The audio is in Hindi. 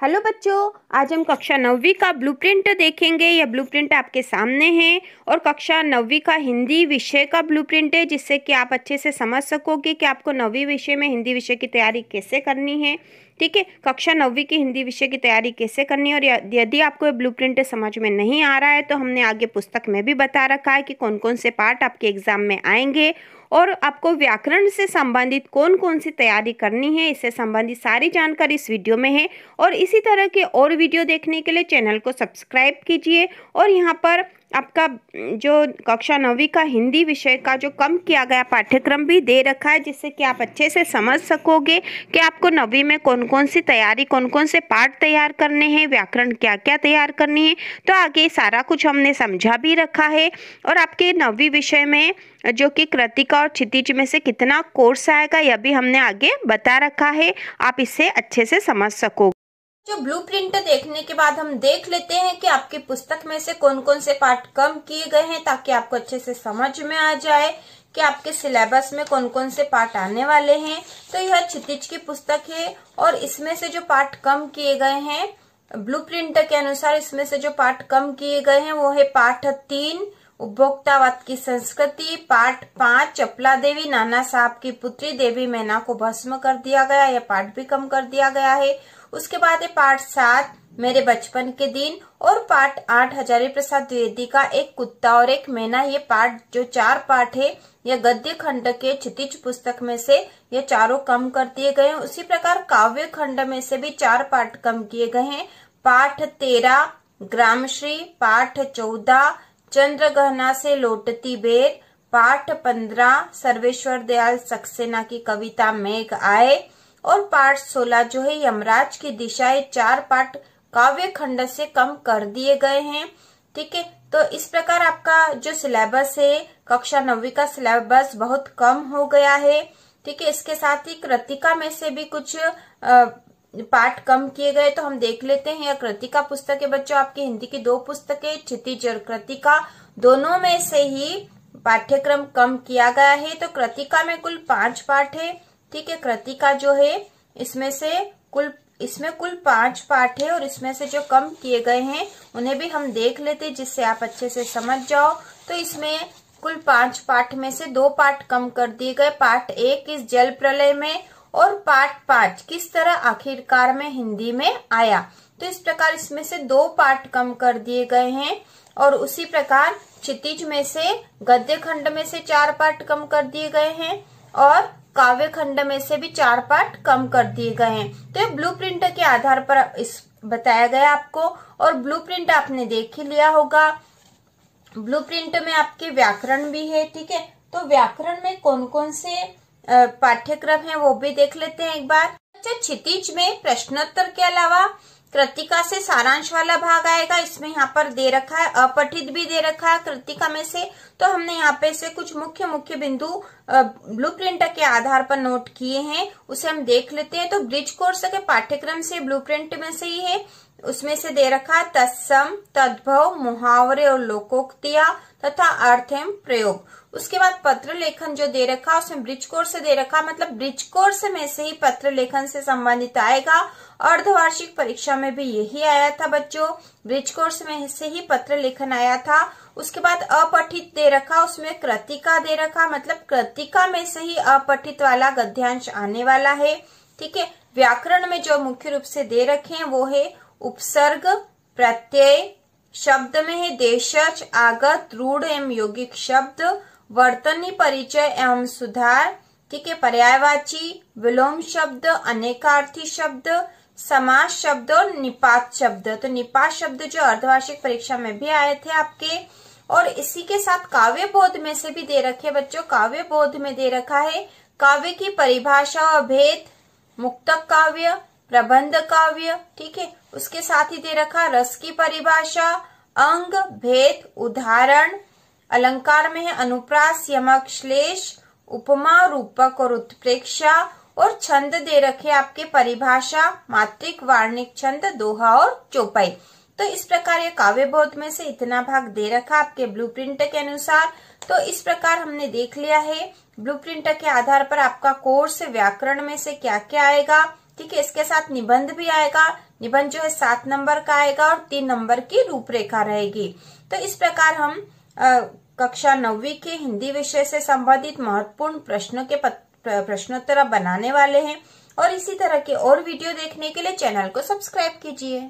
हेलो बच्चों, आज हम कक्षा नौवीं का ब्लूप्रिंट देखेंगे। यह ब्लूप्रिंट आपके सामने है और कक्षा नौवीं का हिंदी विषय का ब्लूप्रिंट है, जिससे कि आप अच्छे से समझ सकोगे कि आपको नौवीं विषय में हिंदी विषय की तैयारी कैसे करनी है। ठीक है, कक्षा नौवीं की हिंदी विषय की तैयारी कैसे करनी है? और यदि आपको ब्लू प्रिंट समझ में नहीं आ रहा है तो हमने आगे पुस्तक में भी बता रखा है कि कौन कौन से पार्ट आपके एग्ज़ाम में आएँगे और आपको व्याकरण से संबंधित कौन कौन सी तैयारी करनी है, इससे संबंधित सारी जानकारी इस वीडियो में है। और इसी तरह के और वीडियो देखने के लिए चैनल को सब्सक्राइब कीजिए और यहाँ पर आपका, जो कक्षा नौवीं का हिंदी विषय का जो कम किया गया पाठ्यक्रम भी दे रखा है, जिससे कि आप अच्छे से समझ सकोगे कि आपको नौवीं में कौन कौन सी तैयारी कौन कौन से पाठ तैयार करने हैं, व्याकरण क्या क्या तैयार करनी है तो आगे सारा कुछ हमने समझा भी रखा है। और आपके नौवीं विषय में जो कि कृतिका और क्षितिज में से कितना कोर्स आएगा, यह भी हमने आगे बता रखा है, आप इसे अच्छे से समझ सकोगे जो ब्लूप्रिंट देखने के बाद हम देख लेते हैं कि आपकी पुस्तक में से कौन कौन से पार्ट कम किए गए हैं ताकि आपको अच्छे से समझ में आ जाए कि आपके सिलेबस में कौन कौन से पार्ट आने वाले हैं। तो यह क्षितिज की पुस्तक है और इसमें से जो पार्ट कम किए गए हैं ब्लूप्रिंट के अनुसार इसमें से जो पार्ट कम किए गए हैं वो है पाठ तीन उपभोक्तावाद की संस्कृति, पाठ पाँच, चपला देवी, नाना साहब की पुत्री देवी मैना को भस्म कर दिया गया, यह पाठ भी कम कर दिया गया है। उसके बाद है पाठ सात, मेरे बचपन के दिन, और पाठ आठ, हजारी प्रसाद द्विवेदी का एक कुत्ता और एक मैना, ये पाठ जो चार पाठ है, यह गद्य खंड के क्षितिज पुस्तक में से ये चारों कम कर दिए गए हैं। उसी प्रकार काव्य खंड में से भी चार पाठ कम किए गए हैं। पाठ तेरह ग्रामश्री, पाठ चौदह चंद्र गहना से लोटती बेर पाठ पंद्रह सर्वेश्वर दयाल सक्सेना की कविता मेघ आए और पाठ सोलह जो है यमराज की दिशा चार पाठ काव्य खंड से कम कर दिए गए हैं। ठीक है तो इस प्रकार आपका जो सिलेबस है, कक्षा नवी का सिलेबस बहुत कम हो गया है। ठीक है, इसके साथ ही कृतिका में से भी कुछ पाठ कम किए गए तो हम देख लेते हैं। कृतिका पुस्तक है बच्चों, आपकी हिंदी की दो पुस्तकें क्षितिज और कृतिका, दोनों में से ही पाठ्यक्रम कम किया गया है। तो कृतिका में कुल पाँच पाठ है, ठीक है? कृतिका जो है, इसमें से कुल, इसमें कुल पाँच पाठ है और इसमें से जो कम किए गए हैं, उन्हें भी हम देख लेते जिससे आप अच्छे से समझ जाओ। तो इसमें कुल पाँच पाठ में से दो पाठ कम कर दिए गए। पाठ एक इस जल प्रलय में और पार्ट पाँच, किस तरह आखिरकार में हिंदी में आया? तो इस प्रकार इसमें से दो पार्ट कम कर दिए गए हैं और उसी प्रकार क्षितिज में से गद्य खंड में से चार पार्ट कम कर दिए गए हैं और काव्य खंड में से भी चार पार्ट कम कर दिए गए हैं। तो ये ब्लूप्रिंट के आधार पर इस बताया गया आपको और ब्लूप्रिंट आपने देख ही लिया होगा। ब्लूप्रिंट में आपके व्याकरण भी है, ठीक है? तो व्याकरण में कौन कौन से पाठ्यक्रम है, वो भी देख लेते हैं एक बार। अच्छा क्षितिज में प्रश्नोत्तर के अलावा कृतिका से सारांश वाला भाग आएगा, इसमें यहाँ पर दे रखा है, अपठित भी दे रखा है कृतिका में से। तो हमने यहाँ पे से कुछ मुख्य मुख्य बिंदु ब्लूप्रिंट के आधार पर नोट किए हैं, उसे हम देख लेते हैं। तो ब्रिज कोर्स के पाठ्यक्रम से ब्लूप्रिंट में से ही है, उसमें से दे रखा है, तत्सम, तद्भव, मुहावरे और लोकोक्तिया। तथा अर्थ एवं प्रयोग। उसके बाद पत्र लेखन जो दे रखा, उसमें ब्रिज कोर्स दे रखा मतलब ब्रिज कोर्स में से ही पत्र लेखन से संबंधित आएगा। अर्धवार्षिक परीक्षा में भी यही आया था बच्चों। ब्रिज कोर्स में से ही पत्र लेखन आया था। उसके बाद अपठित दे रखा, उसमें कृतिका दे रखा मतलब कृतिका में से ही अपठित वाला गद्यांश आने वाला है। ठीक है? व्याकरण में जो मुख्य रूप से दे रखे हैं वो है उपसर्ग, प्रत्यय शब्द में है देशज, आगत, रूढ़ एवं यौगिक शब्द, वर्तनी परिचय एवं सुधार ठीक है पर्यायवाची, विलोम शब्द, अनेकार्थी शब्द, समास शब्द और निपात शब्द। तो निपात शब्द जो अर्धवार्षिक परीक्षा में भी आए थे आपके, और इसी के साथ काव्य बोध में से भी दे रखे बच्चों, काव्य बोध में दे रखा है। काव्य की परिभाषा और भेद, मुक्तक काव्य, प्रबंध काव्य, ठीक है? उसके साथ ही दे रखा रस की परिभाषा अंग, भेद, उदाहरण, अलंकार में है अनुप्रास यमक श्लेष उपमा, रूपक और उत्प्रेक्षा, और छंद दे रखे आपके परिभाषा, मात्रिक, वार्णिक छंद, दोहा और चौपाई। तो इस प्रकार ये काव्य बोध में से इतना भाग दे रखा आपके ब्लूप्रिंट के अनुसार। तो इस प्रकार हमने देख लिया है ब्लूप्रिंट के आधार पर आपका कोर्स व्याकरण में से क्या क्या आएगा, ठीक है, इसके साथ निबंध भी आएगा निबंध जो है सात नंबर का आएगा और तीन नंबर की रूपरेखा रहेगी। तो इस प्रकार हम कक्षा नौवीं के हिंदी विषय से संबंधित महत्वपूर्ण प्रश्नों के प्रश्नोत्तर बनाने वाले हैं। और इसी तरह के और वीडियो देखने के लिए चैनल को सब्सक्राइब कीजिए।